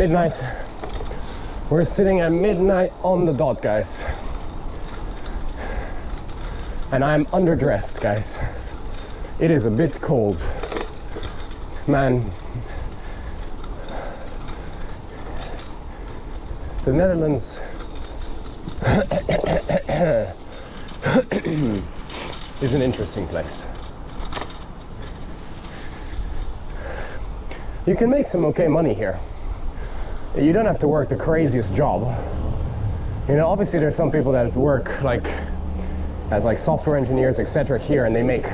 midnight. We're sitting at midnight on the dot, guys. And I'm underdressed, guys. It is a bit cold. Man, the Netherlands is an interesting place. You can make some okay money here. You don't have to work the craziest job. You know, obviously there's some people that work like as like software engineers, etc. here and they make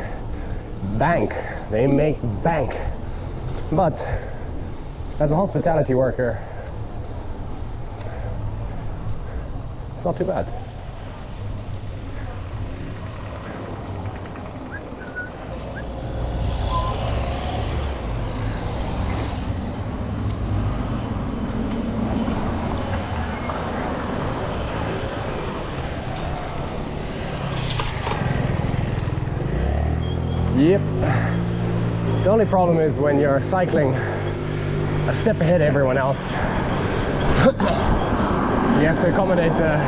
bank. They make bank. But as a hospitality worker, it's not too bad. The only problem is when you're cycling a step ahead of everyone else, you have to accommodate the,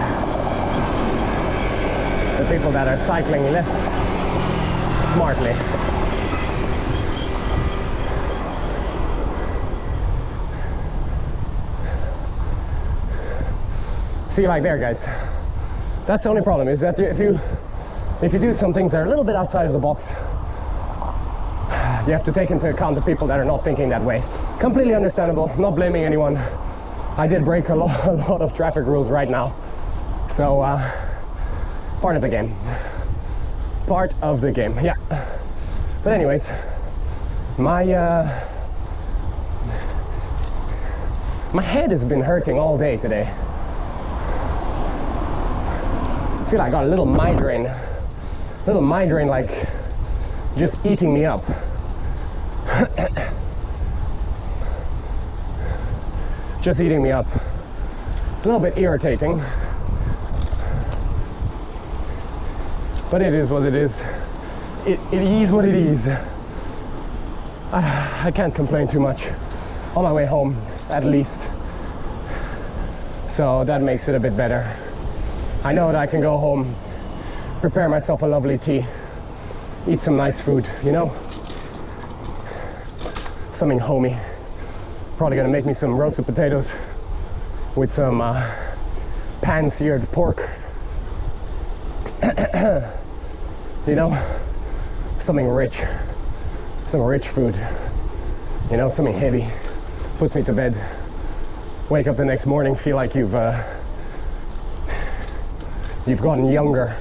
the people that are cycling less smartly. See, you like there, guys. That's the only problem is that if you if you do some things that are a little bit outside of the box, you have to take into account the people that are not thinking that way. Completely understandable, not blaming anyone. I did break a lot, a lot of traffic rules right now. So, uh, part of the game. Part of the game, yeah. But anyways, my, uh, my head has been hurting all day today. I feel like I got a little migraine, A little migraine like just eating me up. just eating me up. A little bit irritating. But it is what it is. It, it is what it is. I, I can't complain too much. On my way home, at least. So that makes it a bit better. I know that I can go home, prepare myself a lovely tea, eat some nice food, you know? Something homey. Probably gonna make me some roasted potatoes with some uh, pan-seared pork. you know, something rich, some rich food. You know, something heavy, puts me to bed. Wake up the next morning, feel like you've uh, you've gotten younger.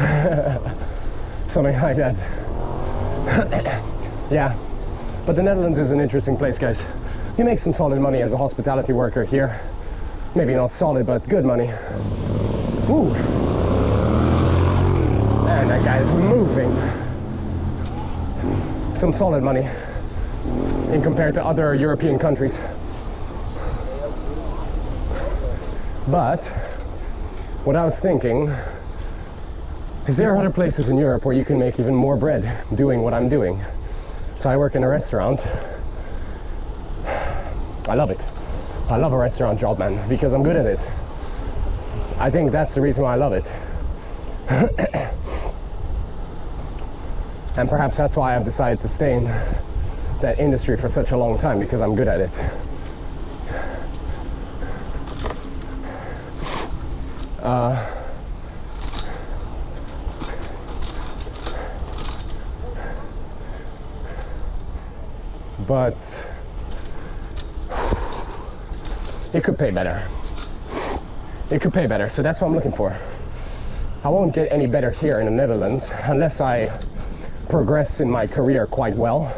something like that. yeah, but the Netherlands is an interesting place, guys. You make some solid money as a hospitality worker here. Maybe not solid, but good money. Ooh. And that guy's moving. Some solid money in compared to other European countries. But what I was thinking is there other places in Europe where you can make even more bread doing what I'm doing. So I work in a restaurant. I love it. I love a restaurant job, man, because I'm good at it. I think that's the reason why I love it. and perhaps that's why I've decided to stay in that industry for such a long time because I'm good at it. Uh, but it could pay better. It could pay better, so that's what I'm looking for. I won't get any better here in the Netherlands unless I progress in my career quite well.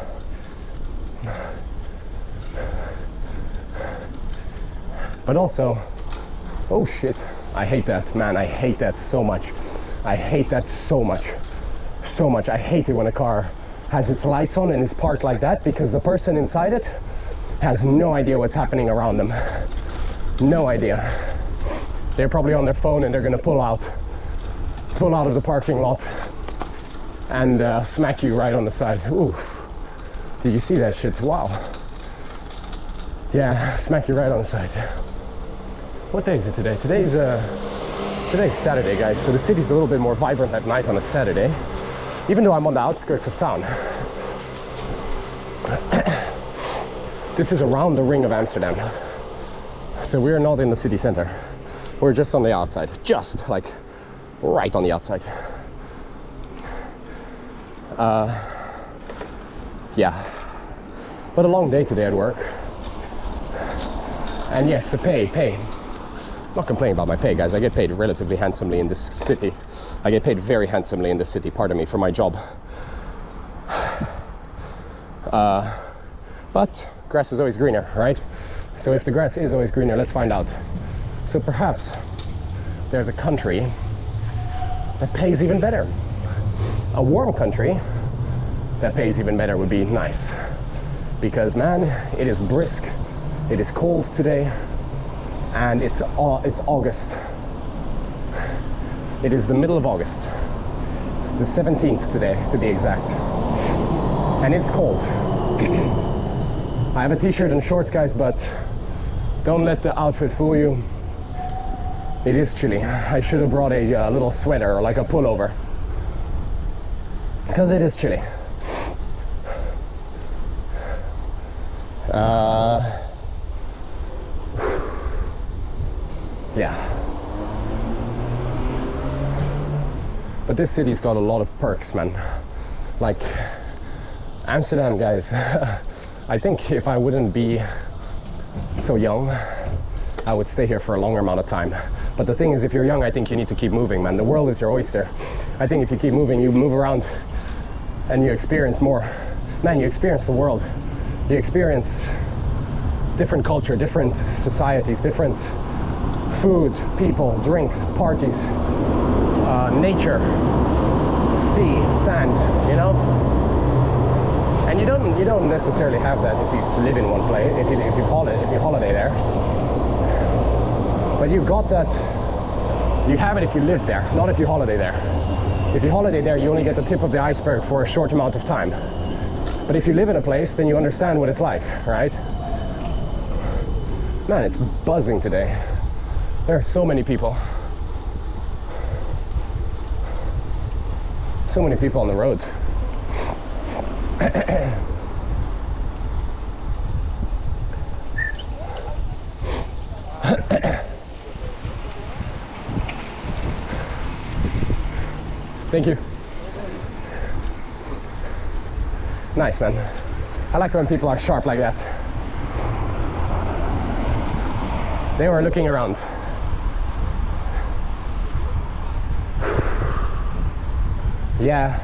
But also, oh shit, I hate that, man, I hate that so much. I hate that so much. So much. I hate it when a car has its lights on and is parked like that because the person inside it has no idea what's happening around them. No idea. They're probably on their phone and they're gonna pull out, pull out of the parking lot and uh, smack you right on the side. Ooh, did you see that shit? Wow. Yeah, smack you right on the side. What day is it today? Today's uh, today's Saturday, guys. So the city's a little bit more vibrant at night on a Saturday, even though I'm on the outskirts of town. this is around the ring of Amsterdam. So we're not in the city center. We're just on the outside, just like right on the outside. Uh, yeah, but a long day today at work. And yes, the pay, pay. Not complaining about my pay, guys. I get paid relatively handsomely in this city. I get paid very handsomely in this city, pardon me, for my job. Uh, but grass is always greener, right? So if the grass is always greener, let's find out. So perhaps there's a country that pays even better. A warm country that pays even better would be nice. Because man, it is brisk, it is cold today, and it's it's August. It is the middle of August. It's the 17th today, to be exact. And it's cold. I have a t-shirt and shorts, guys, but don't let the outfit fool you. It is chilly. I should have brought a uh, little sweater or like a pullover. Because it is chilly. Uh, yeah. But this city's got a lot of perks, man. Like Amsterdam, guys. I think if I wouldn't be so young, I would stay here for a longer amount of time. But the thing is, if you're young, I think you need to keep moving, man. The world is your oyster. I think if you keep moving, you move around and you experience more. Man, you experience the world. You experience different culture, different societies, different food, people, drinks, parties, uh, nature, sea, sand, you know? And you don't you don't necessarily have that if you live in one place, if you if you holiday if you holiday there. But you got that you have it if you live there, not if you holiday there. If you holiday there, you only get the tip of the iceberg for a short amount of time. But if you live in a place, then you understand what it's like, right? Man, it's buzzing today. There are so many people. So many people on the roads. Thank you. Nice, man. I like when people are sharp like that. They were looking around. Yeah.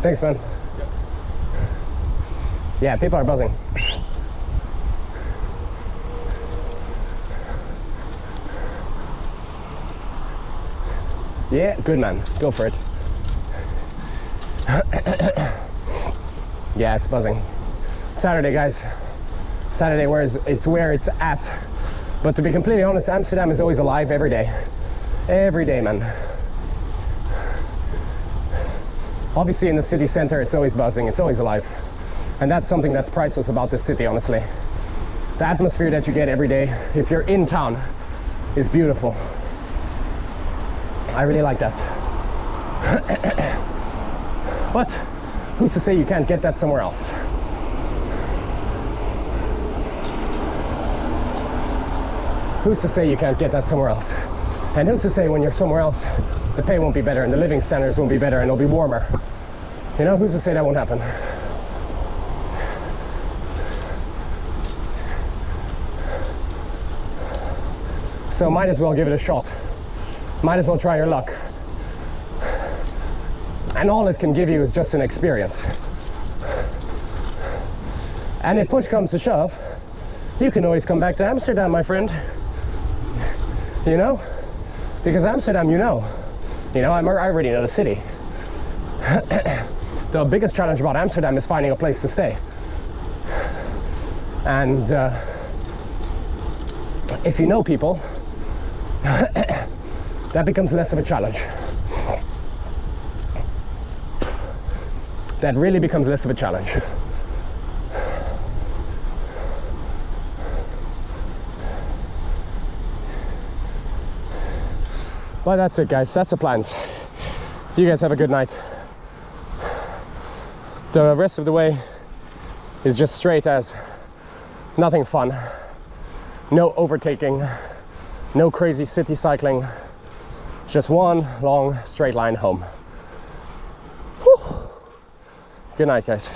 Thanks, man. Yeah, people are buzzing. Yeah, good man. Go for it. yeah, it's buzzing. Saturday, guys. Saturday, where is it's where it's at. But to be completely honest, Amsterdam is always alive every day. Every day, man. Obviously, in the city center, it's always buzzing, it's always alive. And that's something that's priceless about this city, honestly. The atmosphere that you get every day, if you're in town, is beautiful. I really like that. but who's to say you can't get that somewhere else? Who's to say you can't get that somewhere else? And who's to say when you're somewhere else, the pay won't be better and the living standards won't be better and it'll be warmer? You know, who's to say that won't happen? So might as well give it a shot. Might as well try your luck. And all it can give you is just an experience. And if push comes to shove, you can always come back to Amsterdam, my friend. You know? Because Amsterdam, you know. You know, I'm, I already know the city. the biggest challenge about Amsterdam is finding a place to stay. And uh, if you know people, that becomes less of a challenge. That really becomes less of a challenge. But that's it, guys. That's the plans. You guys have a good night. The rest of the way is just straight as nothing fun, no overtaking, no crazy city cycling, just one long straight line home. Whew. Good night, guys.